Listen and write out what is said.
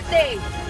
birthday!